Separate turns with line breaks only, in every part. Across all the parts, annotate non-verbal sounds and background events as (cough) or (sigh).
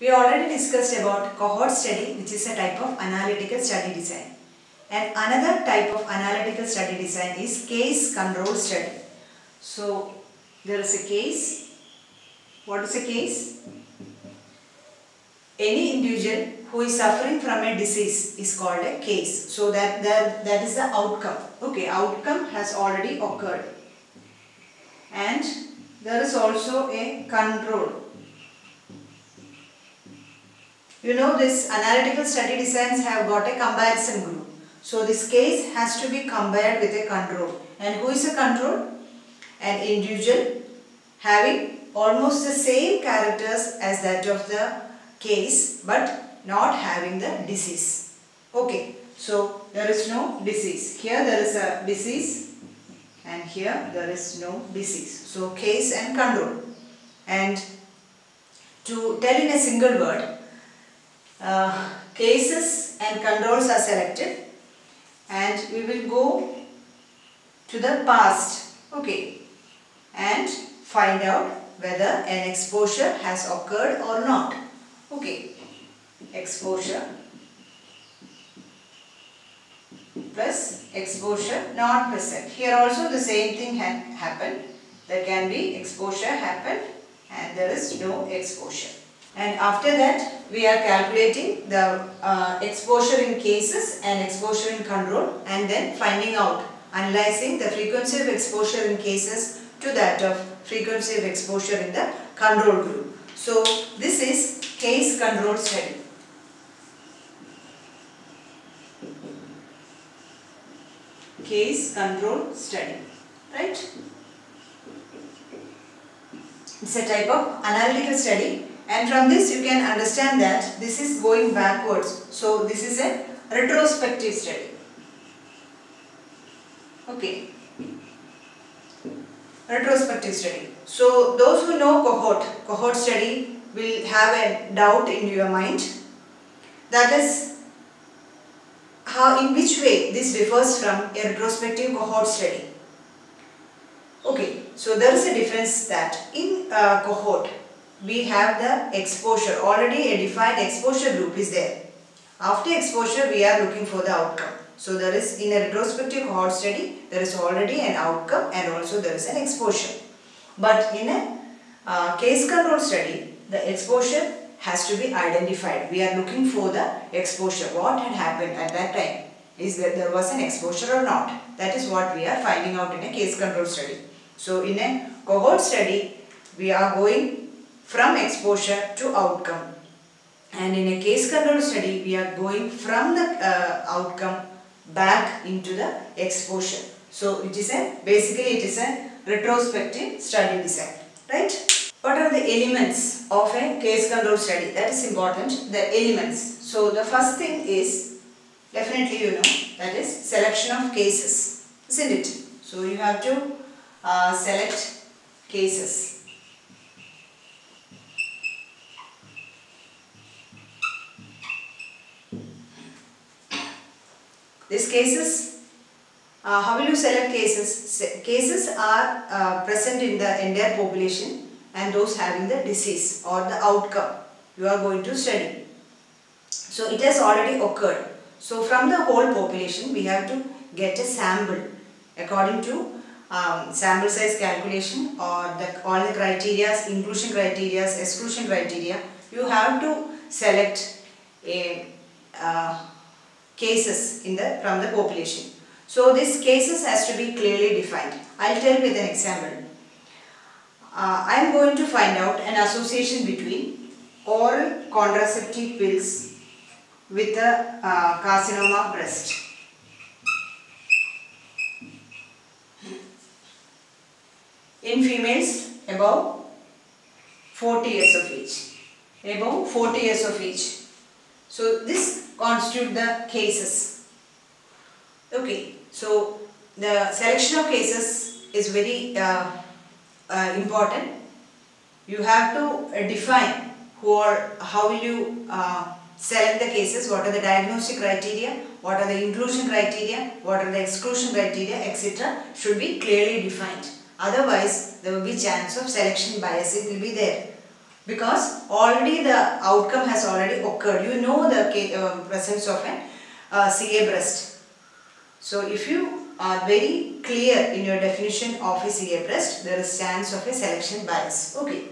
We already discussed about cohort study which is a type of analytical study design. And another type of analytical study design is case control study. So there is a case. What is a case? Any individual who is suffering from a disease is called a case. So that, that, that is the outcome. Okay, outcome has already occurred. And there is also a control. You know this analytical study designs have got a comparison group. So this case has to be compared with a control. And who is a control? An individual having almost the same characters as that of the case but not having the disease. Okay, so there is no disease. Here there is a disease and here there is no disease. So case and control. And to tell in a single word, uh, cases and controls are selected and we will go to the past okay and find out whether an exposure has occurred or not okay. Exposure plus exposure not present. Here also the same thing had happened. There can be exposure happened and there is no exposure and after that we are calculating the uh, exposure in cases and exposure in control and then finding out analyzing the frequency of exposure in cases to that of frequency of exposure in the control group. So this is case control study. Case control study, right? It's a type of analytical study and from this you can understand that this is going backwards. So this is a retrospective study. Okay. Retrospective study. So those who know cohort, cohort study will have a doubt in your mind. That is how in which way this differs from a retrospective cohort study. Okay, so there is a difference that in a cohort we have the exposure, already a defined exposure group is there. After exposure we are looking for the outcome. So there is in a retrospective cohort study there is already an outcome and also there is an exposure. But in a uh, case control study the exposure has to be identified. We are looking for the exposure. What had happened at that time? Is that there was an exposure or not? That is what we are finding out in a case control study. So in a cohort study we are going from exposure to outcome. And in a case control study, we are going from the uh, outcome back into the exposure. So it is a, basically it is a retrospective study design, right? What are the elements of a case control study? That is important, the elements. So the first thing is, definitely you know, that is selection of cases, isn't it? So you have to uh, select cases. These cases, uh, how will you select cases? Se cases are uh, present in the entire population and those having the disease or the outcome you are going to study. So it has already occurred. So from the whole population we have to get a sample according to um, sample size calculation or the, all the criteria, inclusion criteria, exclusion criteria. You have to select a uh, cases in the from the population. So this cases has to be clearly defined. I'll tell with an example. Uh, I am going to find out an association between oral contraceptive pills with the uh, carcinoma breast. In females above 40 years of age. Above 40 years of age. So this constitute the cases. Okay, so the selection of cases is very uh, uh, important. You have to uh, define who are, how will you uh, select the cases, what are the diagnostic criteria, what are the inclusion criteria, what are the exclusion criteria, etc. should be clearly defined. Otherwise, there will be chance of selection bias, it will be there. Because already the outcome has already occurred. You know the uh, presence of an uh, CA breast. So if you are very clear in your definition of a CA breast, there is chance of a selection bias. Okay.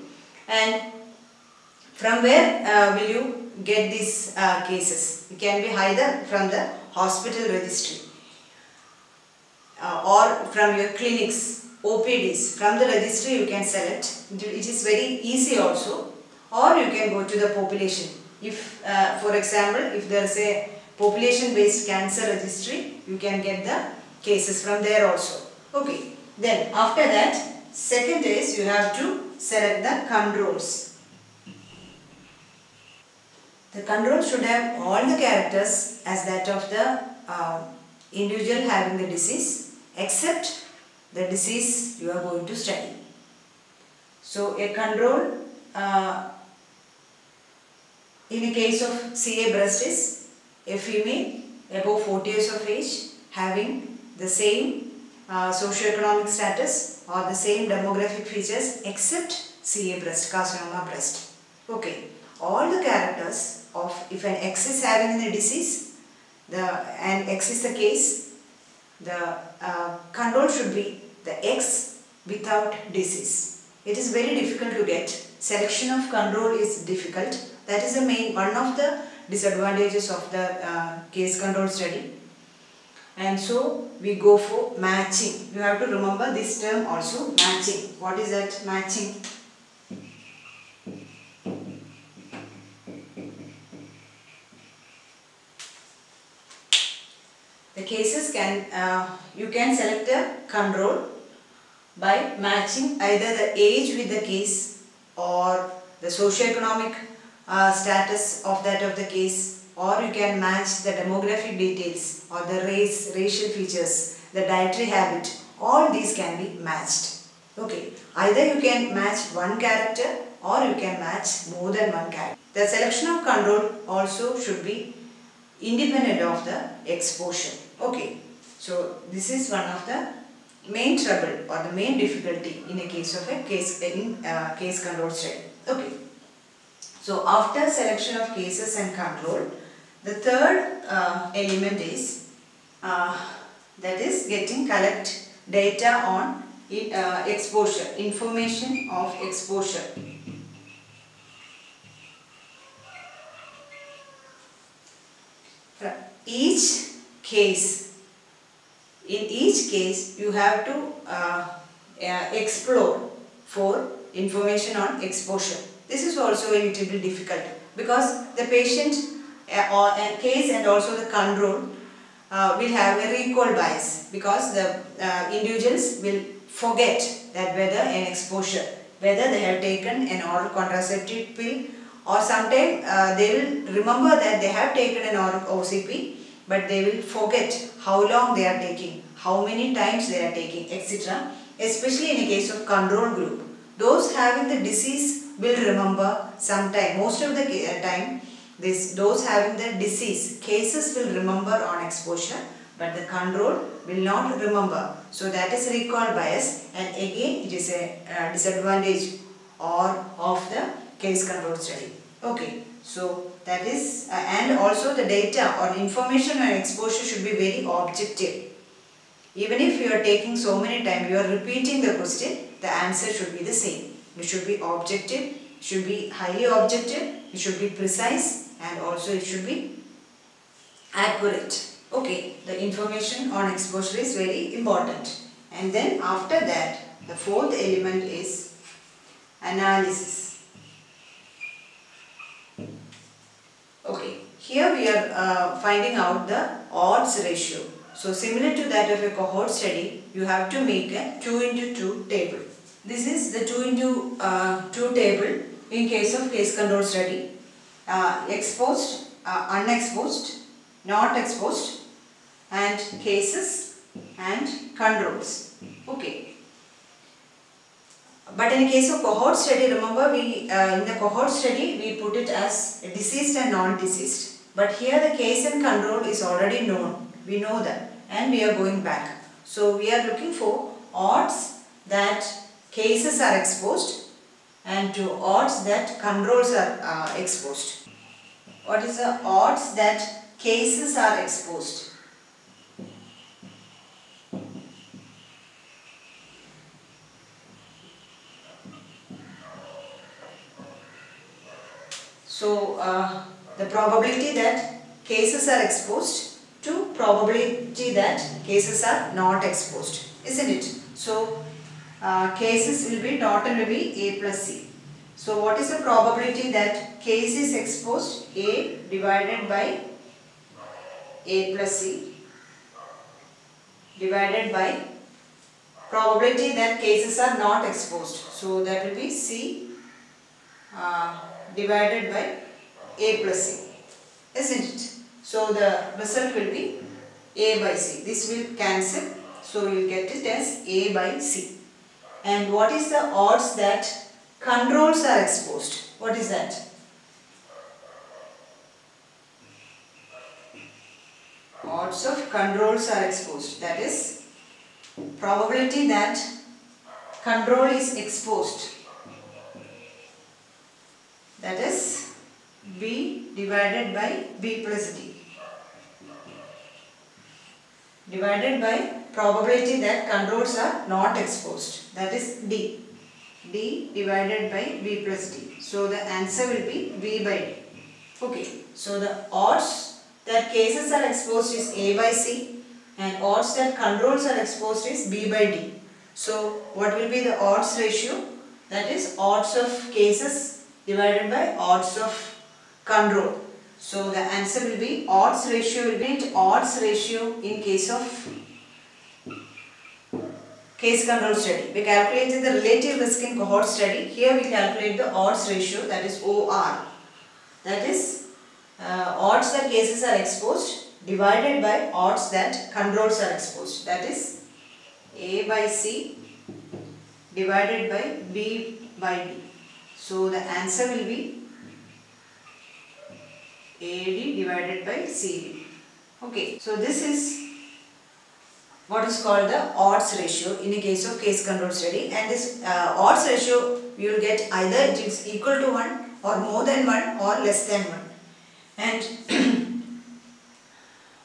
And from where uh, will you get these uh, cases? It can be either from the hospital registry uh, or from your clinics, OPDs. From the registry you can select. It is very easy also. Or you can go to the population. If, uh, for example, if there is a population-based cancer registry, you can get the cases from there also. Okay. Then after that, second is you have to select the controls. The control should have all the characters as that of the uh, individual having the disease except the disease you are going to study. So a control uh, in a case of CA breast is a female above 40 years of age having the same uh, socioeconomic status or the same demographic features except CA breast, carcinoma breast. Okay, all the characters of if an X is having the disease the and X is the case, the uh, control should be the X without disease. It is very difficult to get. Selection of control is difficult. That is the main one of the disadvantages of the uh, case control study. And so we go for matching. You have to remember this term also matching. What is that matching? Cases can, uh, you can select a control by matching either the age with the case or the socio-economic uh, status of that of the case or you can match the demographic details or the race, racial features, the dietary habit, all these can be matched. Okay, either you can match one character or you can match more than one character. The selection of control also should be independent of the exposure. Okay, so this is one of the main trouble or the main difficulty in a case of a case in uh, case control study. Okay, so after selection of cases and control, the third uh, element is uh, that is getting collect data on uh, exposure, information of exposure. Each case, in each case you have to uh, uh, explore for information on exposure. This is also a little bit difficult because the patient uh, or a case and also the control uh, will have a recall bias because the uh, individuals will forget that whether an exposure, whether they have taken an oral contraceptive pill or sometimes uh, they will remember that they have taken an oral OCP but they will forget how long they are taking, how many times they are taking, etc. Especially in a case of control group. Those having the disease will remember sometime, most of the time, this those having the disease cases will remember on exposure but the control will not remember. So that is recall bias and again it is a uh, disadvantage or of the case control study. Okay, so that is uh, and also the data or information on exposure should be very objective. Even if you are taking so many times, you are repeating the question, the answer should be the same. It should be objective, should be highly objective, it should be precise and also it should be accurate. Okay, the information on exposure is very important. And then after that, the fourth element is analysis. Okay, here we are uh, finding out the odds ratio. So similar to that of a cohort study, you have to make a 2 into 2 table. This is the 2 into uh, 2 table in case of case control study. Uh, exposed, uh, unexposed, not exposed and cases and controls. Okay. But in case of cohort study, remember we uh, in the cohort study we put it as deceased and non-deceased. But here the case and control is already known. We know that and we are going back. So we are looking for odds that cases are exposed and to odds that controls are uh, exposed. What is the odds that cases are exposed? So, uh, the probability that cases are exposed to probability that cases are not exposed, isn't it? So, uh, cases will be, total will be A plus C. So, what is the probability that case is exposed? A divided by A plus C divided by probability that cases are not exposed. So, that will be C uh, divided by A plus C, isn't it? So, the result will be A by C. This will cancel. So, you will get it as A by C. And what is the odds that controls are exposed? What is that? Odds of controls are exposed. That is probability that control is exposed. That is B divided by B plus D divided by probability that controls are not exposed. That is D. D divided by B plus D. So the answer will be b by D. Okay. So the odds that cases are exposed is A by C and odds that controls are exposed is B by D. So what will be the odds ratio? That is odds of cases divided by odds of control. So the answer will be odds ratio will be odds ratio in case of case control study. We calculated the relative risk in cohort study. Here we calculate the odds ratio that is OR. That is uh, odds that cases are exposed divided by odds that controls are exposed. That is A by C divided by B by D. So the answer will be AD divided by CD. Okay, so this is what is called the odds ratio in a case of case control study. And this uh, odds ratio you will get either it is equal to 1 or more than 1 or less than 1 and (clears throat)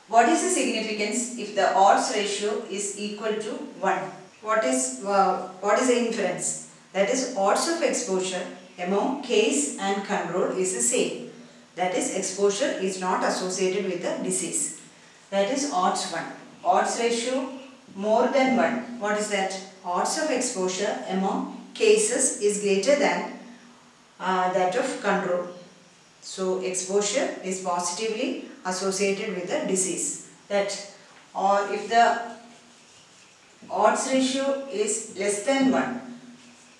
what is the significance if the odds ratio is equal to 1 what is uh, what is the inference? That is odds of exposure among case and control is the same that is exposure is not associated with the disease. That is odds 1. Odds ratio more than 1. What is that? Odds of exposure among cases is greater than uh, that of control. So exposure is positively associated with the disease. That or if the odds ratio is less than 1,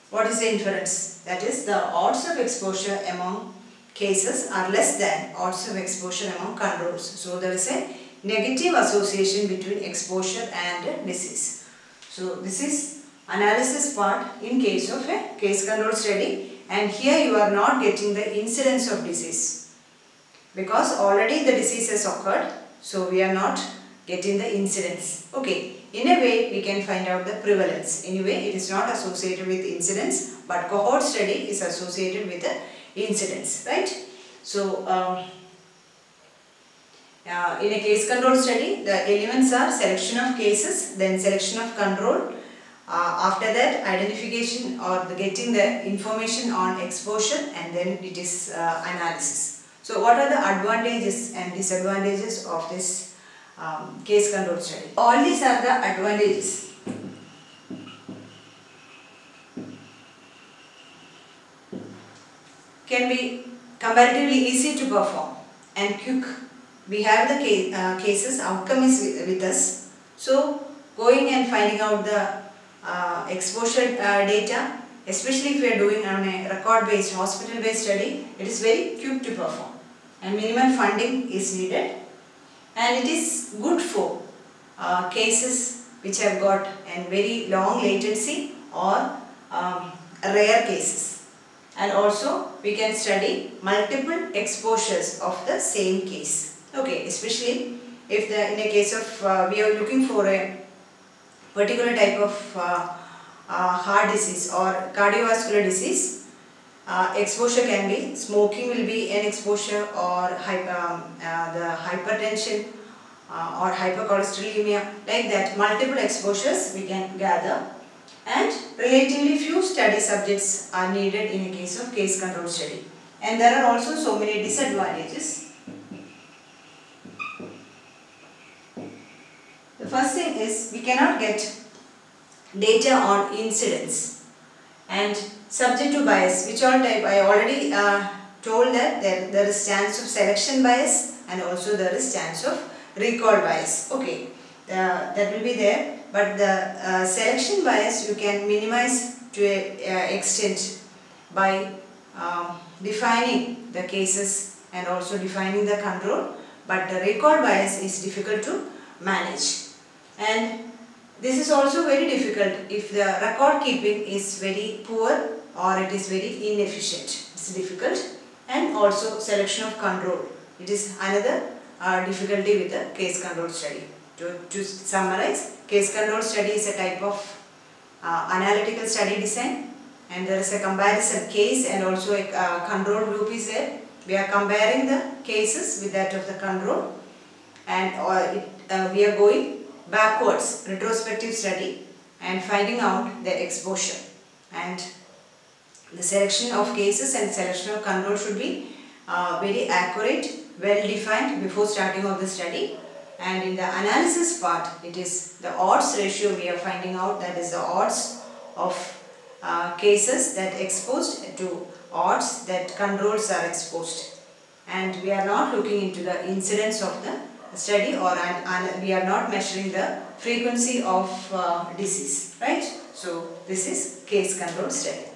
what is the inference? That is the odds of exposure among cases are less than odds of exposure among controls. So there is a negative association between exposure and disease. So this is analysis part in case of a case control study and here you are not getting the incidence of disease because already the disease has occurred so we are not getting the incidence. Okay, in a way we can find out the prevalence. Anyway, it is not associated with incidence but cohort study is associated with the incidence, right? So, um, uh, in a case control study, the elements are selection of cases, then selection of control. Uh, after that, identification or the getting the information on exposure and then it is uh, analysis. So, what are the advantages and disadvantages of this um, case control study? All these are the advantages. Can be comparatively easy to perform and quick. We have the case, uh, cases, outcome is with, with, us. So, going and finding out the uh, exposure uh, data, especially if we are doing on a record based, hospital based study, it is very quick to perform and minimal funding is needed and it is good for uh, cases which have got a very long latency or um, rare cases and also we can study multiple exposures of the same case. Okay, especially if the in a case of uh, we are looking for a particular type of uh, uh, heart disease or cardiovascular disease uh, exposure can be smoking will be an exposure or um, uh, the hypertension uh, or hypercholesterolemia like that multiple exposures we can gather and relatively few study subjects are needed in a case of case control study. And there are also so many disadvantages. The first thing is we cannot get data on incidence and subject to bias which all type I already uh, told that there, there is chance of selection bias and also there is chance of recall bias. Okay uh, that will be there but the uh, selection bias you can minimize to an extent by um, defining the cases and also defining the control but the record bias is difficult to manage and this is also very difficult if the record keeping is very poor or it is very inefficient. It's difficult and also selection of control. It is another uh, difficulty with the case control study. To, to summarize, case control study is a type of uh, analytical study design. And there is a comparison case and also a uh, control group is there. We are comparing the cases with that of the control. And uh, it, uh, we are going backwards retrospective study and finding out the exposure. And the selection of cases and selection of control should be uh, very accurate, well defined before starting of the study and in the analysis part it is the odds ratio we are finding out that is the odds of uh, cases that exposed to odds that controls are exposed. And we are not looking into the incidence of the study or an, an, we are not measuring the frequency of uh, disease right? So this is case control study